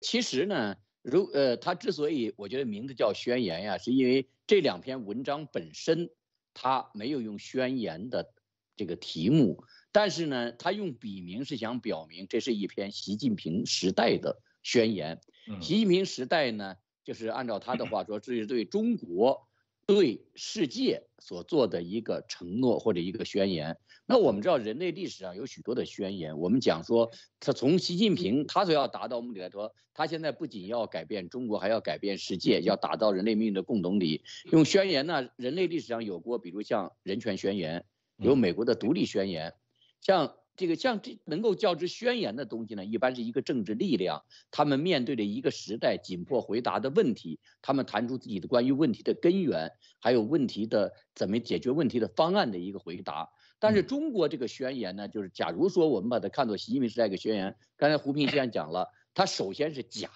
其实呢，如呃，他之所以我觉得名字叫宣言呀，是因为这两篇文章本身他没有用宣言的这个题目，但是呢，他用笔名是想表明这是一篇习近平时代的宣言。习近平时代呢，就是按照他的话说，这是对中国。对世界所做的一个承诺或者一个宣言。那我们知道，人类历史上有许多的宣言。我们讲说，他从习近平他所要达到目的来说，他现在不仅要改变中国，还要改变世界，要打造人类命运的共同体。用宣言呢，人类历史上有过，比如像人权宣言，有美国的独立宣言，像。这个像这能够较之宣言的东西呢，一般是一个政治力量，他们面对着一个时代紧迫回答的问题，他们谈出自己的关于问题的根源，还有问题的怎么解决问题的方案的一个回答。但是中国这个宣言呢，就是假如说我们把它看作习近平时代一个宣言，刚才胡平先生讲了，他首先是假，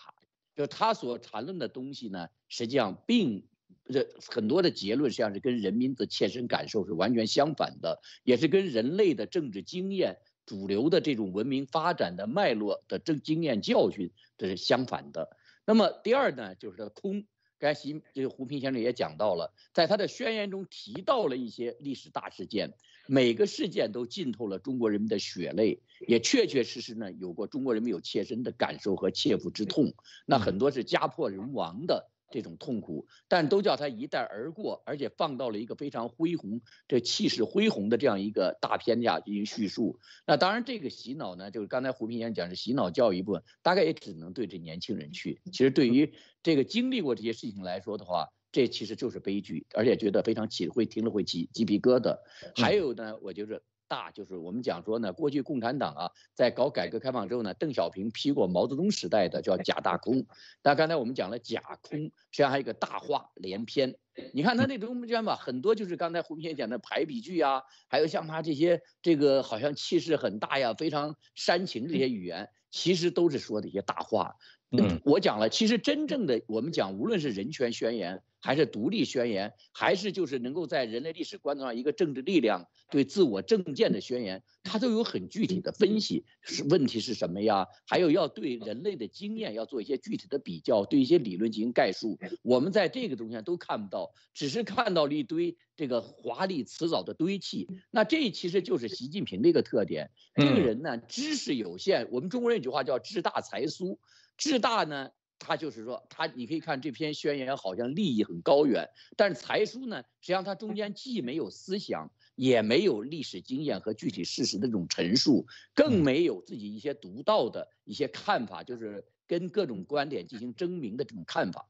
就他所谈论的东西呢，实际上并。这很多的结论实际上是跟人民的切身感受是完全相反的，也是跟人类的政治经验、主流的这种文明发展的脉络的这经验教训这是相反的。那么第二呢，就是空。刚才习这个胡平先生也讲到了，在他的宣言中提到了一些历史大事件，每个事件都浸透了中国人民的血泪，也确确实实呢有过中国人民有切身的感受和切肤之痛。那很多是家破人亡的。这种痛苦，但都叫他一带而过，而且放到了一个非常恢宏、这气势恢宏的这样一个大片下进行叙述。那当然，这个洗脑呢，就是刚才胡平先生讲是洗脑教育一部分，大概也只能对这年轻人去。其实对于这个经历过这些事情来说的话，这其实就是悲剧，而且觉得非常起会听了会起鸡皮疙瘩。还有呢，我就是。大就是我们讲说呢，过去共产党啊，在搞改革开放之后呢，邓小平批过毛泽东时代的叫假大空。但刚才我们讲了假空，实际上还有一个大话连篇。你看他那中间吧，很多就是刚才胡平先讲的排比句啊，还有像他这些这个好像气势很大呀，非常煽情这些语言，其实都是说的一些大话。嗯，我讲了，其实真正的我们讲，无论是人权宣言，还是独立宣言，还是就是能够在人类历史观上一个政治力量对自我政见的宣言，它都有很具体的分析，是问题是什么呀？还有要对人类的经验要做一些具体的比较，对一些理论进行概述。我们在这个东西上都看不到，只是看到了一堆这个华丽辞藻的堆砌。那这其实就是习近平的一个特点。这个人呢，知识有限，我们中国人有句话叫志大才疏。志大呢，他就是说，他你可以看这篇宣言，好像立意很高远，但是才疏呢，实际上他中间既没有思想，也没有历史经验和具体事实的这种陈述，更没有自己一些独到的一些看法，就是跟各种观点进行争鸣的这种看法。